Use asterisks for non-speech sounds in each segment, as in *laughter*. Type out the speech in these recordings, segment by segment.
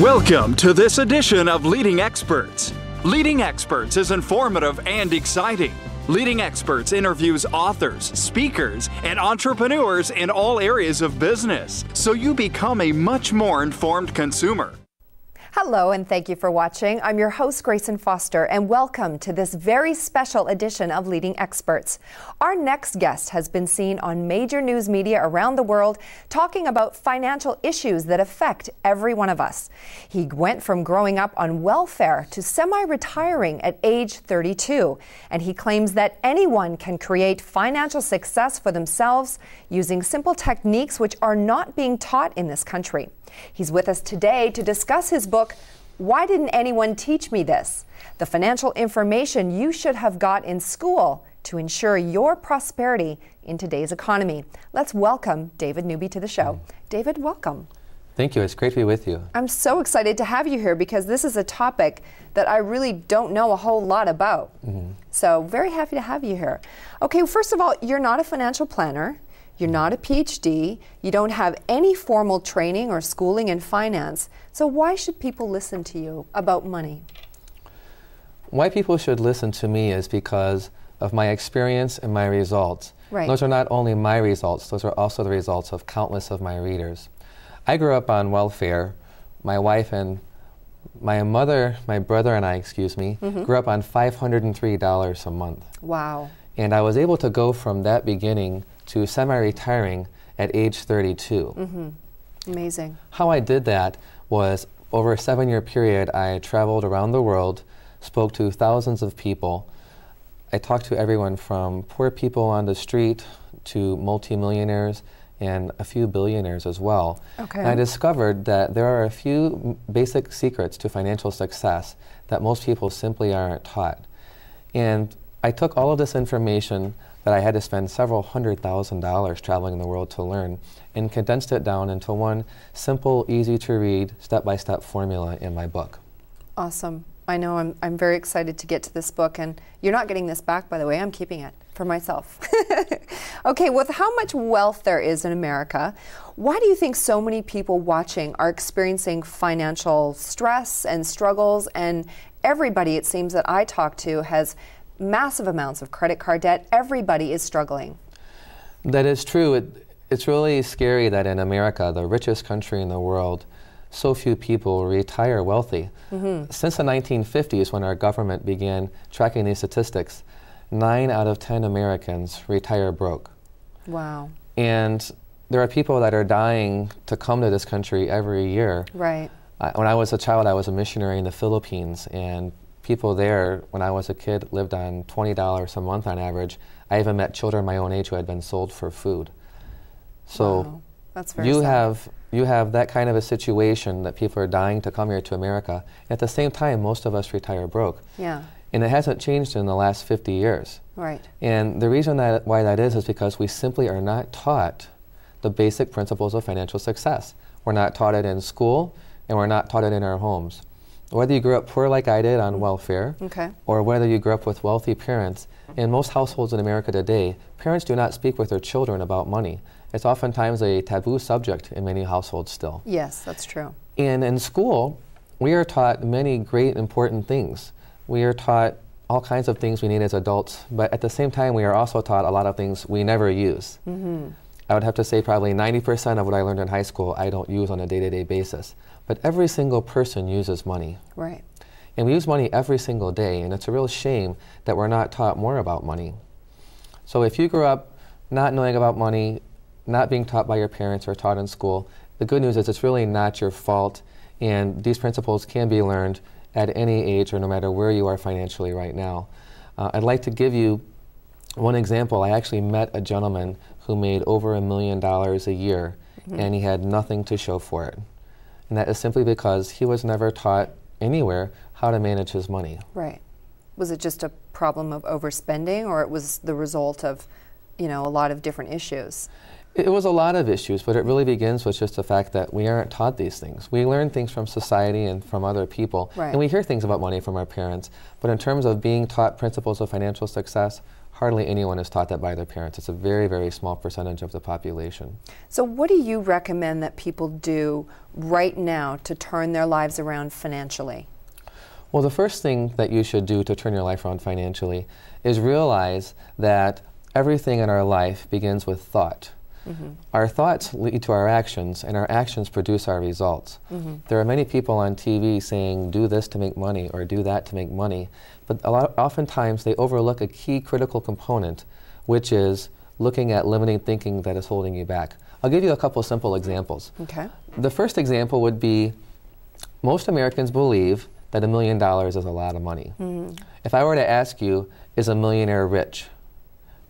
Welcome to this edition of Leading Experts. Leading Experts is informative and exciting. Leading Experts interviews authors, speakers, and entrepreneurs in all areas of business so you become a much more informed consumer. Hello, and thank you for watching. I'm your host, Grayson Foster, and welcome to this very special edition of Leading Experts. Our next guest has been seen on major news media around the world talking about financial issues that affect every one of us. He went from growing up on welfare to semi retiring at age 32, and he claims that anyone can create financial success for themselves using simple techniques which are not being taught in this country. He's with us today to discuss his book, Why Didn't Anyone Teach Me This? The financial information you should have got in school to ensure your prosperity in today's economy. Let's welcome David Newby to the show. David, welcome. Thank you. It's great to be with you. I'm so excited to have you here because this is a topic that I really don't know a whole lot about. Mm-hmm. So, very happy to have you here. Okay, first of all, you're not a financial planner. You're not a PhD. You don't have any formal training or schooling in finance. So, why should people listen to you about money? Why people should listen to me is because of my experience and my results. Right. Those are not only my results, those are also the results of countless of my readers. I grew up on welfare. My wife and my mother, my brother and I, excuse me, mm-hmm. grew up on $503 a month. Wow. And I was able to go from that beginning to semi retiring at age 32. Mm-hmm. Amazing. How I did that was over a seven year period, I traveled around the world, spoke to thousands of people. I talked to everyone from poor people on the street to multimillionaires and a few billionaires as well. Okay. And I discovered that there are a few basic secrets to financial success that most people simply aren't taught. And I took all of this information that I had to spend several hundred thousand dollars traveling the world to learn and condensed it down into one simple, easy to read, step by step formula in my book. Awesome. I know I'm, I'm very excited to get to this book, and you're not getting this back, by the way. I'm keeping it for myself. *laughs* okay, with how much wealth there is in America, why do you think so many people watching are experiencing financial stress and struggles? And everybody, it seems, that I talk to has massive amounts of credit card debt. Everybody is struggling. That is true. It, it's really scary that in America, the richest country in the world, so few people retire wealthy. Mm-hmm. Since the 1950s, when our government began tracking these statistics, nine out of 10 Americans retire broke. Wow. And there are people that are dying to come to this country every year. Right. Uh, when I was a child, I was a missionary in the Philippines, and people there, when I was a kid, lived on $20 a month on average. I even met children my own age who had been sold for food. So wow. That's very you sad. have you have that kind of a situation that people are dying to come here to America. At the same time, most of us retire broke. Yeah. And it hasn't changed in the last 50 years. Right. And the reason that why that is is because we simply are not taught the basic principles of financial success. We're not taught it in school, and we're not taught it in our homes whether you grew up poor like I did on welfare, okay. or whether you grew up with wealthy parents, in most households in America today, parents do not speak with their children about money. It's oftentimes a taboo subject in many households still. Yes, that's true. And in school, we are taught many great important things. We are taught all kinds of things we need as adults, but at the same time, we are also taught a lot of things we never use. Mm-hmm. I would have to say probably 90% of what I learned in high school I don't use on a day to day basis. But every single person uses money. Right. And we use money every single day, and it's a real shame that we're not taught more about money. So if you grew up not knowing about money, not being taught by your parents or taught in school, the good news is it's really not your fault, and these principles can be learned at any age or no matter where you are financially right now. Uh, I'd like to give you one example. I actually met a gentleman who made over a million dollars a year, mm-hmm. and he had nothing to show for it. And that is simply because he was never taught anywhere how to manage his money. Right. Was it just a problem of overspending or it was the result of, you know, a lot of different issues? It was a lot of issues, but it really begins with just the fact that we aren't taught these things. We learn things from society and from other people, Right. and we hear things about money from our parents. But in terms of being taught principles of financial success, hardly anyone is taught that by their parents. It's a very, very small percentage of the population. So, what do you recommend that people do right now to turn their lives around financially? Well, the first thing that you should do to turn your life around financially is realize that everything in our life begins with thought. Mm-hmm. Our thoughts lead to our actions, and our actions produce our results. Mm-hmm. There are many people on TV saying, do this to make money or do that to make money, but a lot, oftentimes they overlook a key critical component, which is looking at limiting thinking that is holding you back. I'll give you a couple simple examples. Okay. The first example would be most Americans believe that a million dollars is a lot of money. Mm-hmm. If I were to ask you, is a millionaire rich?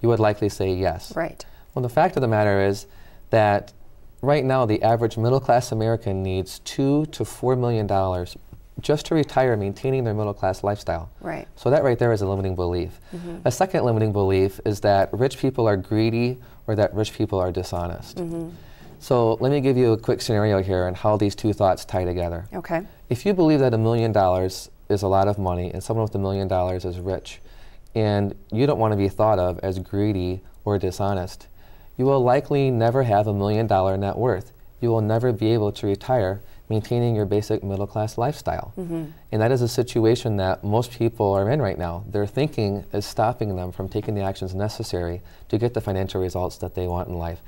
You would likely say yes. Right. Well, the fact of the matter is that right now the average middle class American needs two to four million dollars just to retire maintaining their middle class lifestyle. Right. So that right there is a limiting belief. Mm-hmm. A second limiting belief is that rich people are greedy or that rich people are dishonest. Mm-hmm. So let me give you a quick scenario here and how these two thoughts tie together. Okay. If you believe that a million dollars is a lot of money and someone with a million dollars is rich, and you don't want to be thought of as greedy or dishonest, you will likely never have a million dollar net worth. You will never be able to retire maintaining your basic middle class lifestyle. Mm-hmm. And that is a situation that most people are in right now. Their thinking is stopping them from taking the actions necessary to get the financial results that they want in life.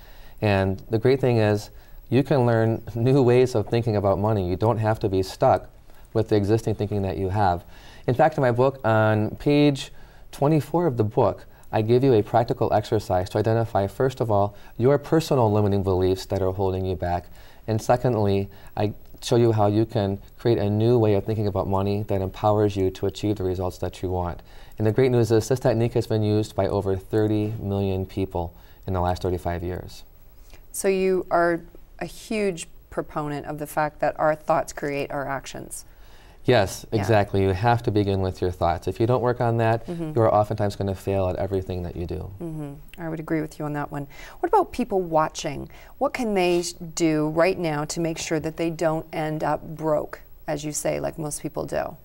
And the great thing is, you can learn *laughs* new ways of thinking about money. You don't have to be stuck with the existing thinking that you have. In fact, in my book, on page 24 of the book, I give you a practical exercise to identify, first of all, your personal limiting beliefs that are holding you back. And secondly, I show you how you can create a new way of thinking about money that empowers you to achieve the results that you want. And the great news is this technique has been used by over 30 million people in the last 35 years. So, you are a huge proponent of the fact that our thoughts create our actions. Yes, Yeah. exactly. You have to begin with your thoughts. If you don't work on that, mm-hmm. you are oftentimes going to fail at everything that you do. Mm-hmm. I would agree with you on that one. What about people watching? What can they do right now to make sure that they don't end up broke, as you say, like most people do?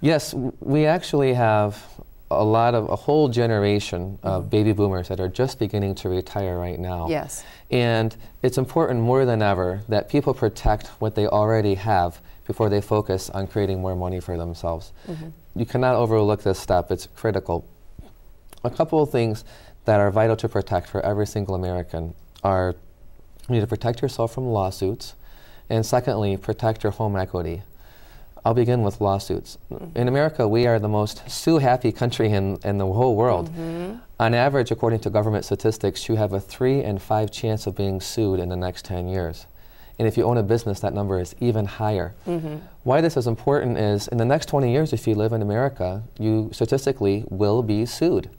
Yes, we actually have a lot of a whole generation of mm-hmm. baby boomers that are just beginning to retire right now. Yes. And it's important more than ever that people protect what they already have before they focus on creating more money for themselves. Mm-hmm. You cannot overlook this step, it's critical. A couple of things that are vital to protect for every single American are you need to protect yourself from lawsuits, and secondly, protect your home equity. I'll begin with lawsuits. In America, we are the most sue happy country in, in the whole world. Mm-hmm. On average, according to government statistics, you have a three and five chance of being sued in the next 10 years. And if you own a business, that number is even higher. Mm-hmm. Why this is important is in the next 20 years, if you live in America, you statistically will be sued.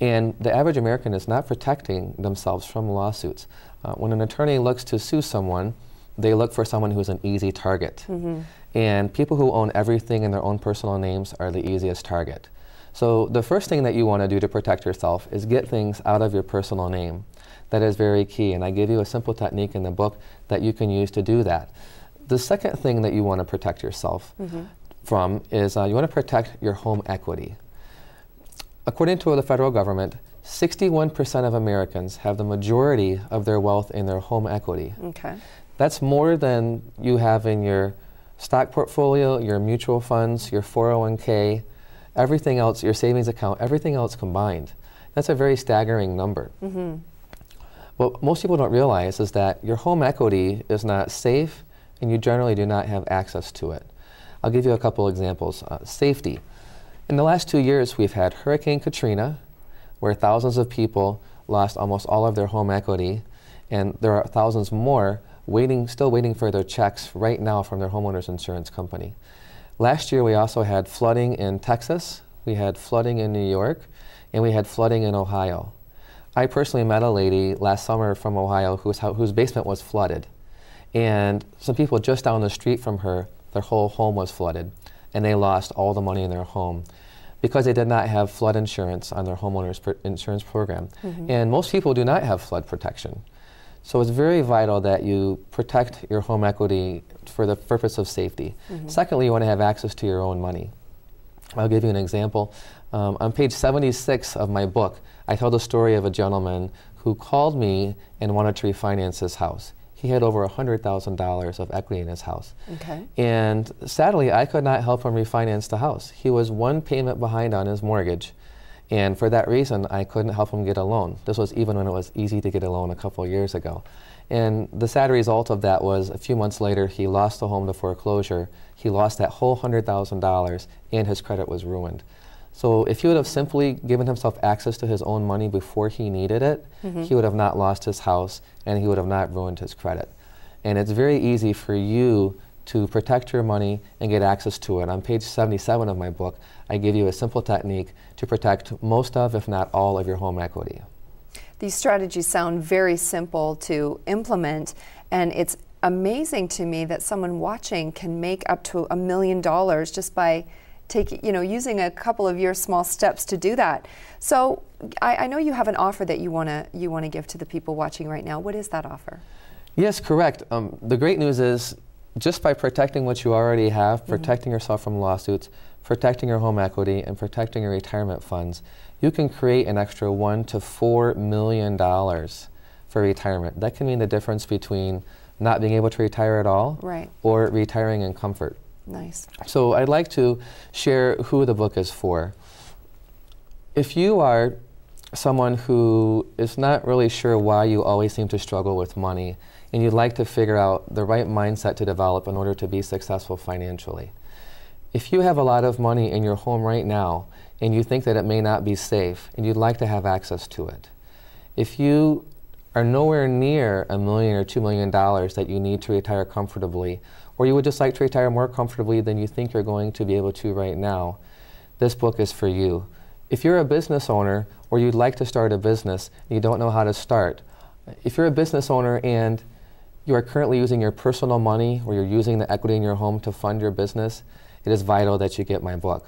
And the average American is not protecting themselves from lawsuits. Uh, when an attorney looks to sue someone, they look for someone who's an easy target. Mm-hmm. And people who own everything in their own personal names are the easiest target. So the first thing that you want to do to protect yourself is get things out of your personal name. That is very key, and I give you a simple technique in the book that you can use to do that. The second thing that you want to protect yourself from is uh, you want to protect your home equity. According to the federal government, 61% of Americans have the majority of their wealth in their home equity. Okay. That's more than you have in your stock portfolio, your mutual funds, your 401k, everything else, your savings account, everything else combined. That's a very staggering number. What most people don't realize is that your home equity is not safe and you generally do not have access to it. I'll give you a couple examples. Uh, safety. In the last two years, we've had Hurricane Katrina, where thousands of people lost almost all of their home equity, and there are thousands more waiting, still waiting for their checks right now from their homeowners insurance company. Last year, we also had flooding in Texas, we had flooding in New York, and we had flooding in Ohio. I personally met a lady last summer from Ohio whose, whose basement was flooded. And some people just down the street from her, their whole home was flooded, and they lost all the money in their home because they did not have flood insurance on their homeowners insurance program. Mm-hmm. And most people do not have flood protection. So it's very vital that you protect your home equity for the purpose of safety. Mm-hmm. Secondly, you want to have access to your own money. I'll give you an example. Um, on page 76 of my book, I tell the story of a gentleman who called me and wanted to refinance his house. He had over $100,000 of equity in his house. Okay. And sadly, I could not help him refinance the house. He was one payment behind on his mortgage. And for that reason, I couldn't help him get a loan. This was even when it was easy to get a loan a couple years ago. And the sad result of that was a few months later, he lost the home to foreclosure. He lost that whole $100,000 and his credit was ruined. So if he would have simply given himself access to his own money before he needed it, mm-hmm. he would have not lost his house and he would have not ruined his credit. And it's very easy for you to protect your money and get access to it. On page 77 of my book, I give you a simple technique to protect most of, if not all, of your home equity. These strategies sound very simple to implement, and it's amazing to me that someone watching can make up to a million dollars just by taking, you know, using a couple of your small steps to do that. So I, I know you have an offer that you want to you want to give to the people watching right now. What is that offer? Yes, correct. Um, the great news is just by protecting what you already have, mm-hmm. protecting mm-hmm. yourself from lawsuits, protecting your home equity, and protecting your retirement funds, you can create an extra one to four million dollars for retirement. That can mean the difference between not being able to retire at all right. or retiring in comfort. Nice. So I'd like to share who the book is for. If you are someone who is not really sure why you always seem to struggle with money, and you'd like to figure out the right mindset to develop in order to be successful financially. If you have a lot of money in your home right now and you think that it may not be safe and you'd like to have access to it, if you are nowhere near a million or two million dollars that you need to retire comfortably, or you would just like to retire more comfortably than you think you're going to be able to right now, this book is for you. If you're a business owner or you'd like to start a business and you don't know how to start, if you're a business owner and you are currently using your personal money or you're using the equity in your home to fund your business, it is vital that you get my book.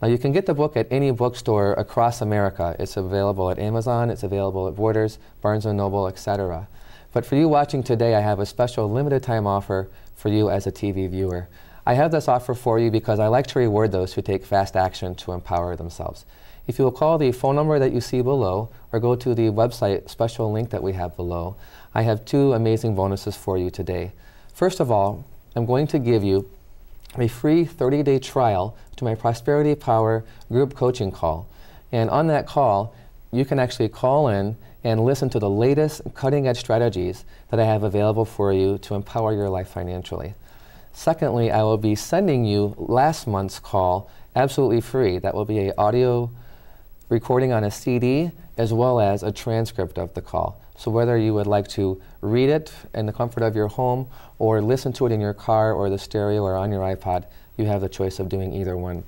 Now, you can get the book at any bookstore across America. It's available at Amazon, it's available at Borders, Barnes & Noble, etc. But for you watching today, I have a special limited time offer for you as a TV viewer. I have this offer for you because I like to reward those who take fast action to empower themselves. If you will call the phone number that you see below or go to the website special link that we have below, I have two amazing bonuses for you today. First of all, I'm going to give you a free 30 day trial to my Prosperity Power group coaching call. And on that call, you can actually call in and listen to the latest cutting edge strategies that I have available for you to empower your life financially. Secondly, I will be sending you last month's call absolutely free. That will be an audio recording on a CD as well as a transcript of the call. So whether you would like to read it in the comfort of your home or listen to it in your car or the stereo or on your iPod, you have the choice of doing either one.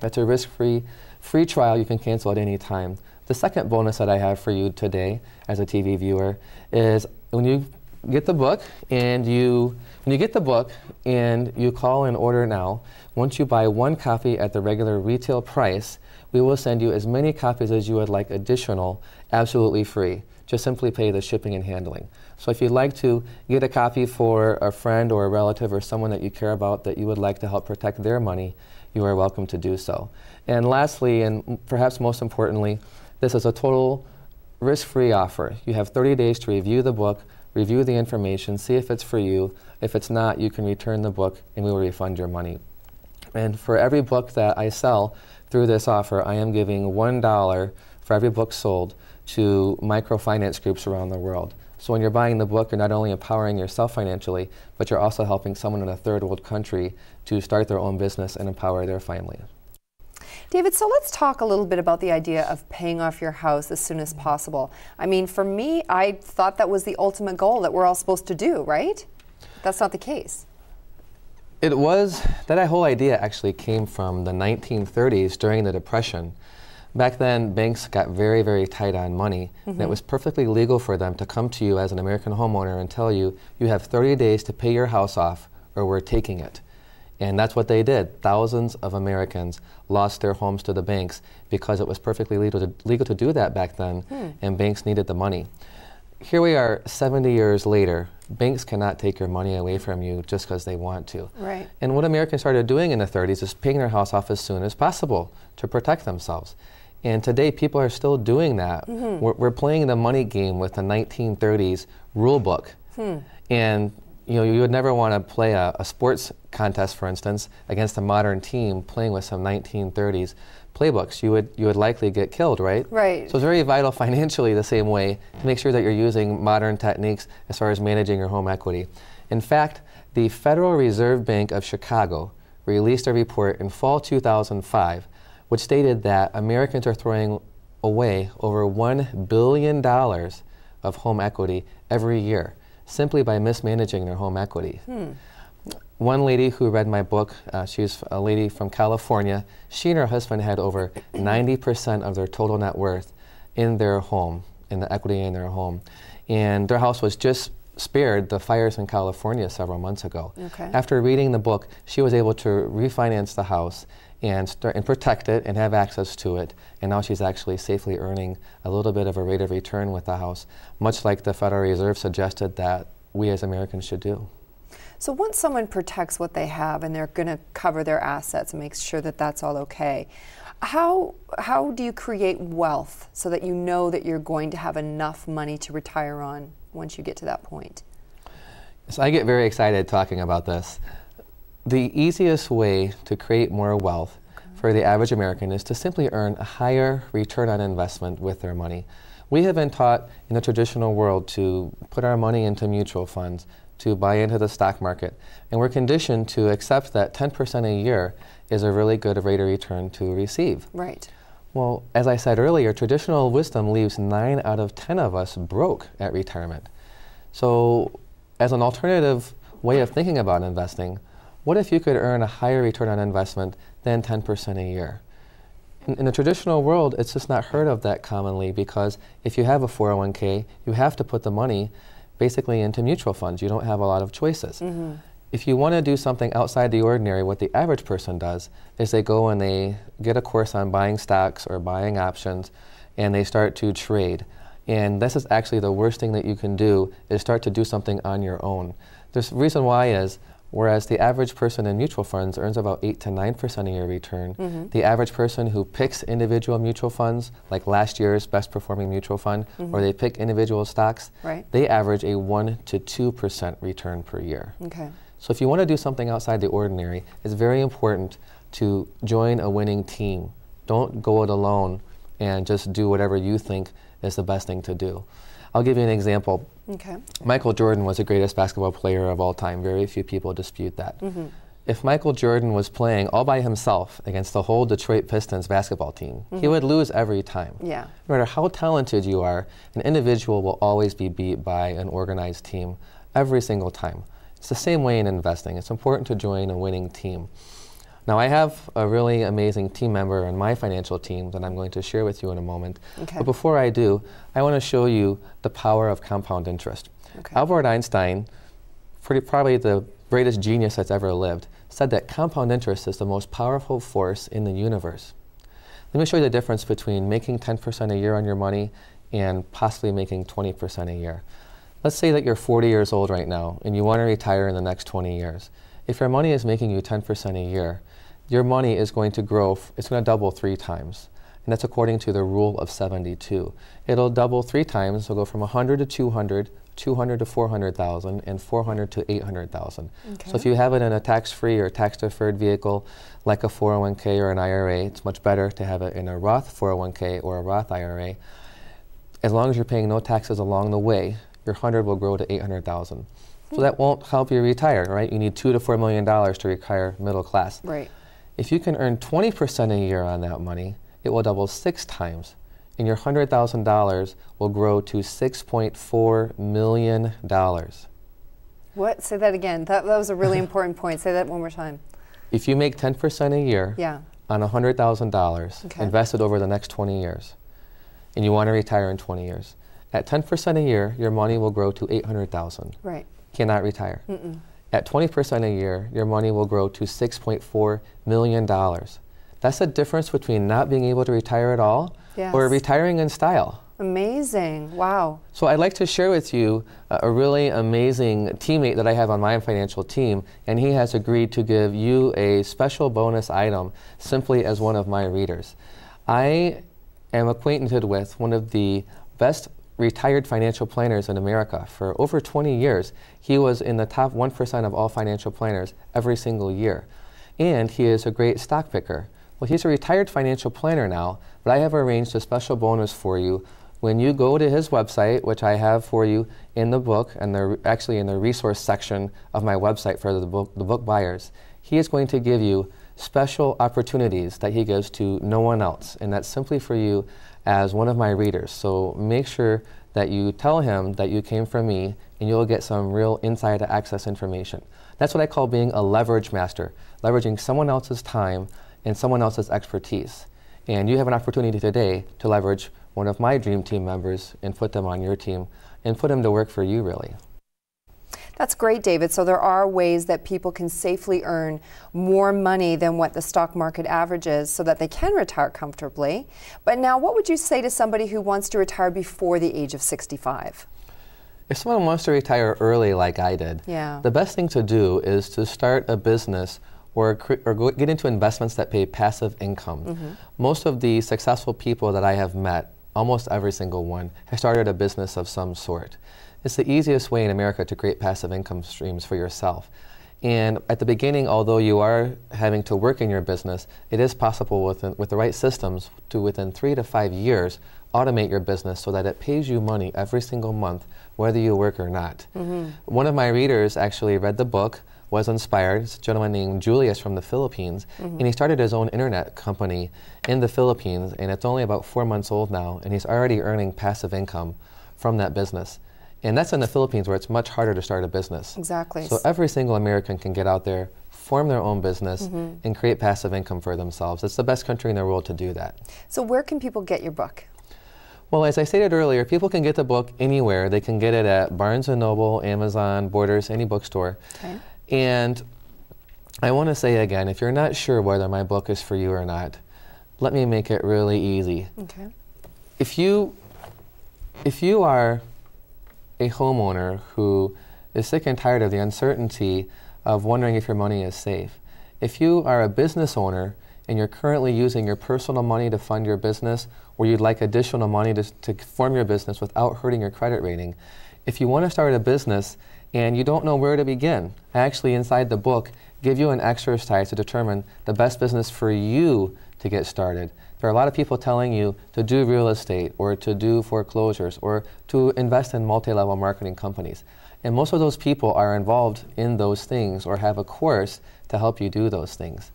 That's a risk-free free trial you can cancel at any time. The second bonus that I have for you today as a TV viewer is when you get the book and you when you get the book and you call and order now, once you buy one copy at the regular retail price, we will send you as many copies as you would like additional absolutely free just simply pay the shipping and handling. So if you'd like to get a copy for a friend or a relative or someone that you care about that you would like to help protect their money, you are welcome to do so. And lastly, and perhaps most importantly, this is a total risk-free offer. You have 30 days to review the book, review the information, see if it's for you. If it's not, you can return the book and we will refund your money. And for every book that I sell through this offer, I am giving $1 for every book sold to microfinance groups around the world. So when you're buying the book, you're not only empowering yourself financially, but you're also helping someone in a third world country to start their own business and empower their family. David, so let's talk a little bit about the idea of paying off your house as soon as mm-hmm. possible. I mean, for me, I thought that was the ultimate goal that we're all supposed to do, right? That's not the case. It was, that whole idea actually came from the 1930s during the Depression. Back then, banks got very, very tight on money, mm-hmm. and it mm-hmm. was perfectly legal for them to come to you as an American homeowner and tell you, you have 30 days to pay your house off, or we're taking it. And that's what they did. Thousands of Americans lost their homes to the banks because it was perfectly legal to, legal to do that back then, hmm. and banks needed the money. Here we are 70 years later. Banks cannot take your money away from you just because they want to. Right. And what Americans started doing in the 30s is paying their house off as soon as possible to protect themselves. And today, people are still doing that. Mm-hmm. We're, we're playing the money game with the 1930s rule book. Hmm. And you know, you would never want to play a, a sports contest, for instance, against a modern team playing with some 1930s playbooks. You would you would likely get killed, right? Right. So it's very vital *laughs* financially the same way to make sure that you're using modern techniques as far as managing your home equity. In fact, the Federal Reserve Bank of Chicago released a report in fall 2005 which stated that Americans are throwing away over $1 billion of home equity every year simply by mismanaging their home equity. Hmm. One lady who read my book, uh, she's a lady from California, she and her husband had over 90% of their total net worth in their home, in the equity in their home. And their house was just spared the fires in California several months ago. Okay. After reading the book, she was able to refinance the house and start and protect it and have access to it. And now she's actually safely earning a little bit of a rate of return with the house, much like the Federal Reserve suggested that we as Americans should do. So once someone protects what they have and they're going to cover their assets and make sure that that's all okay, how how do you create wealth so that you know that you're going to have enough money to retire on once you get to that point? So I get very excited talking about this. The easiest way to create more wealth for the average American is to simply earn a higher return on investment with their money. We have been taught in the traditional world to put our money into mutual funds, to buy into the stock market, and we're conditioned to accept that 10% a year is a really good rate of return to receive. Right. Well, as I said earlier, traditional wisdom leaves 9 out of 10 of us broke at retirement. So, as an alternative way of thinking about investing, what if you could earn a higher return on investment than 10% a year? In, in, the traditional world, it's just not heard of that commonly because if you have a 401k, you have to put the money basically into mutual funds. You don't have a lot of choices. Mm-hmm. If you want to do something outside the ordinary, what the average person does is they go and they get a course on buying stocks or buying options and they start to trade. And this is actually the worst thing that you can do is start to do something on your own. The reason why is Whereas the average person in mutual funds earns about 8 to 9% a year return, mm-hmm. the average person who picks individual mutual funds, like last year's best performing mutual fund, mm-hmm. or they pick individual stocks, right. they average a 1 to 2% return per year. Okay. So if you want to do something outside the ordinary, it's very important to join a winning team. Don't go it alone and just do whatever you think is the best thing to do. I'll give you an example. Okay. Michael Jordan was the greatest basketball player of all time. Very few people dispute that. Mm-hmm. If Michael Jordan was playing all by himself against the whole Detroit Pistons basketball team, mm-hmm. he would lose every time. Yeah. No matter how talented you are, an individual will always be beat by an organized team every single time. It's the same way in investing. It's important to join a winning team. Now, I have a really amazing team member on my financial team that I'm going to share with you in a moment. Okay. But before I do, I want to show you the power of compound interest. Okay. Albert Einstein, pretty, probably the greatest genius that's ever lived, said that compound interest is the most powerful force in the universe. Let me show you the difference between making 10% a year on your money and possibly making 20% a year. Let's say that you're 40 years old right now and you want to retire in the next 20 years. If your money is making you 10% a year, your money is going to grow, f- it's going to double three times. And that's according to the rule of 72. It'll double three times, it'll go from 100 to 200, 200 to 400,000, and 400 to 800,000. Okay. So if you have it in a tax-free or tax-deferred vehicle like a 401k or an IRA, it's much better to have it in a Roth 401k or a Roth IRA. As long as you're paying no taxes along the way, your 100 will grow to 800,000. So hmm. that won't help you retire, right? You need two to four million dollars to retire middle class. Right. If you can earn 20% a year on that money, it will double six times, and your $100,000 will grow to $6.4 million. What? Say that again. That, that was a really important point. Say that one more time. If you make 10% a year yeah. on $100,000 Okay. invested over the next 20 years, and you want to retire in 20 years, at 10% a year, your money will grow to 800,000. Right. Cannot retire. Mm-mm. At 20% a year, your money will grow to $6.4 million. That's the difference between not being able to retire at all Yes. or retiring in style. Amazing. Wow. So I'd like to share with you uh, a really amazing teammate that I have on my financial team, and he has agreed to give you a special bonus item simply as one of my readers. I am acquainted with one of the best retired financial planners in America. For over 20 years, he was in the top 1% of all financial planners every single year. And he is a great stock picker. Well, he's a retired financial planner now, but I have arranged a special bonus for you. When you go to his website, which I have for you in the book, and they're actually in the resource section of my website for the book, the book buyers, he is going to give you special opportunities that he gives to no one else. And that's simply for you as one of my readers. So make sure that you tell him that you came from me and you'll get some real inside access information. That's what I call being a leverage master, leveraging someone else's time and someone else's expertise. And you have an opportunity today to leverage one of my dream team members and put them on your team and put them to work for you, really. That's great, David. So there are ways that people can safely earn more money than what the stock market averages so that they can retire comfortably. But now, what would you say to somebody who wants to retire before the age of 65? If someone wants to retire early like I did, yeah. the best thing to do is to start a business or, or get into investments that pay passive income. Mm-hmm. Most of the successful people that I have met, almost every single one, has started a business of some sort. It's the easiest way in America to create passive income streams for yourself. And at the beginning, although you are having to work in your business, it is possible within, with the right systems to within three to five years automate your business so that it pays you money every single month, whether you work or not. Mm-hmm. One of my readers actually read the book, was inspired. It's a gentleman named Julius from the Philippines, mm-hmm. and he started his own internet company in the Philippines, and it's only about four months old now, and he's already earning passive income from that business. And that's in the Philippines where it's much harder to start a business. Exactly. So every single American can get out there, form their own business, mm-hmm. and create passive income for themselves. It's the best country in the world to do that. So where can people get your book? Well, as I stated earlier, people can get the book anywhere. They can get it at Barnes & Noble, Amazon, Borders, any bookstore. Okay. And I want to say again, if you're not sure whether my book is for you or not, let me make it really easy. Okay. If you if you are a homeowner who is sick and tired of the uncertainty of wondering if your money is safe. If you are a business owner and you're currently using your personal money to fund your business, or you'd like additional money to, to form your business without hurting your credit rating, if you want to start a business and you don't know where to begin, I actually, inside the book, give you an exercise to determine the best business for you to get started. There are a lot of people telling you to do real estate or to do foreclosures or to invest in multi level marketing companies. And most of those people are involved in those things or have a course to help you do those things.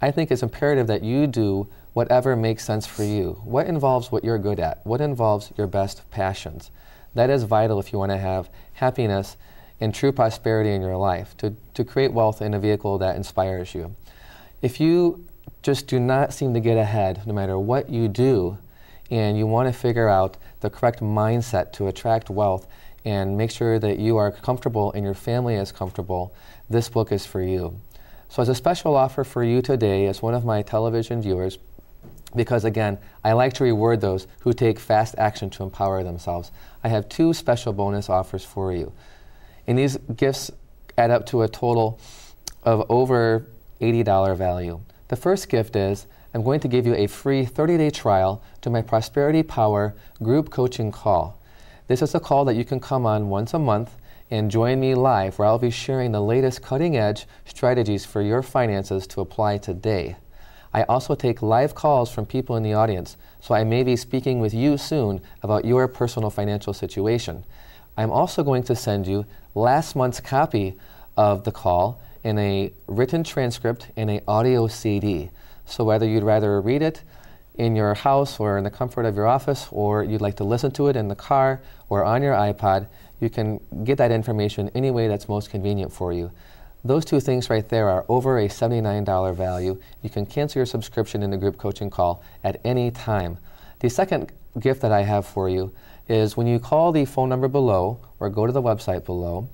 I think it's imperative that you do whatever makes sense for you. What involves what you're good at? What involves your best passions? That is vital if you want to have happiness and true prosperity in your life, to, to create wealth in a vehicle that inspires you. If you just do not seem to get ahead no matter what you do. And you want to figure out the correct mindset to attract wealth and make sure that you are comfortable and your family is comfortable. This book is for you. So, as a special offer for you today, as one of my television viewers, because again, I like to reward those who take fast action to empower themselves, I have two special bonus offers for you. And these gifts add up to a total of over $80 value. The first gift is I'm going to give you a free 30 day trial to my Prosperity Power group coaching call. This is a call that you can come on once a month and join me live where I'll be sharing the latest cutting edge strategies for your finances to apply today. I also take live calls from people in the audience, so I may be speaking with you soon about your personal financial situation. I'm also going to send you last month's copy of the call in a written transcript in a audio CD. So whether you'd rather read it in your house or in the comfort of your office, or you'd like to listen to it in the car or on your iPod, you can get that information any way that's most convenient for you. Those two things right there are over a $79 value. You can cancel your subscription in the group coaching call at any time. The second gift that I have for you is when you call the phone number below or go to the website below,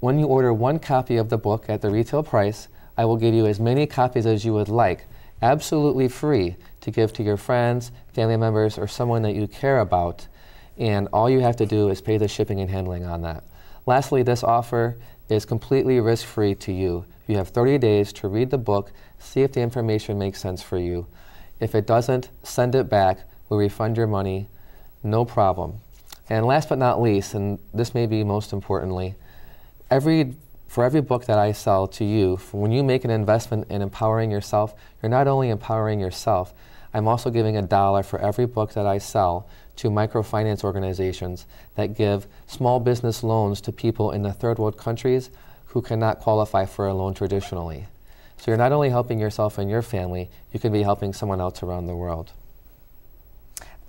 when you order one copy of the book at the retail price, I will give you as many copies as you would like. absolutely free to give to your friends, family members, or someone that you care about. And all you have to do is pay the shipping and handling on that. Lastly, this offer is completely risk free to you. You have 30 days to read the book, see if the information makes sense for you. If it doesn't, send it back. We'll refund your money, no problem. And last but not least, and this may be most importantly, every for every book that I sell to you, when you make an investment in empowering yourself, you're not only empowering yourself, I'm also giving a dollar for every book that I sell to microfinance organizations that give small business loans to people in the third world countries who cannot qualify for a loan traditionally. So you're not only helping yourself and your family, you can be helping someone else around the world.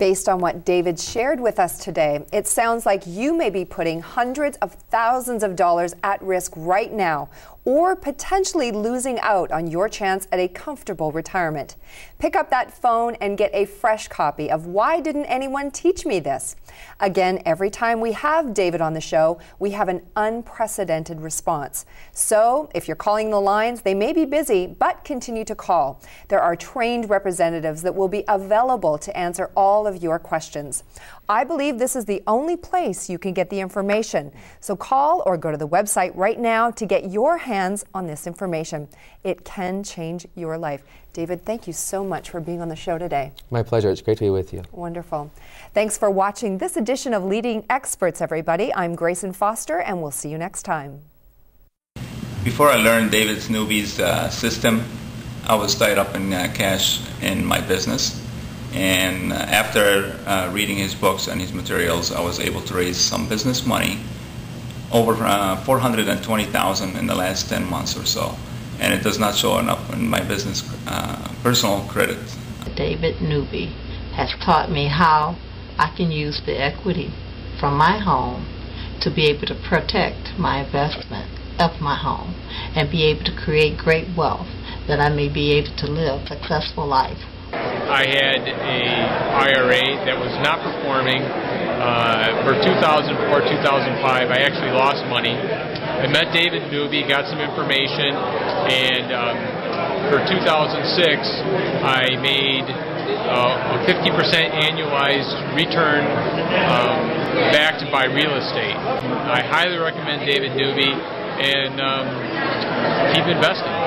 Based on what David shared with us today, it sounds like you may be putting hundreds of thousands of dollars at risk right now or potentially losing out on your chance at a comfortable retirement. Pick up that phone and get a fresh copy of Why Didn't Anyone Teach Me This? Again, every time we have David on the show, we have an unprecedented response. So if you're calling the lines, they may be busy, but continue to call. There are trained representatives that will be available to answer all of your questions. I believe this is the only place you can get the information. So call or go to the website right now to get your hands on this information. It can change your life. David, thank you so much for being on the show today. My pleasure. It's great to be with you. Wonderful. Thanks for watching this edition of Leading Experts, everybody. I'm Grayson Foster, and we'll see you next time. Before I learned David Newby's uh, system, I was tied up in uh, cash in my business. And uh, after uh, reading his books and his materials, I was able to raise some business money, over uh, 420,000 in the last 10 months or so. And it does not show up in my business uh, personal credit. David Newby has taught me how I can use the equity from my home to be able to protect my investment of my home and be able to create great wealth that I may be able to live a successful life. I had a IRA that was not performing uh, for 2004, 2005. I actually lost money. I met David Newby, got some information, and um, for 2006, I made uh, a 50% annualized return um, backed by real estate. I highly recommend David Newby and um, keep investing.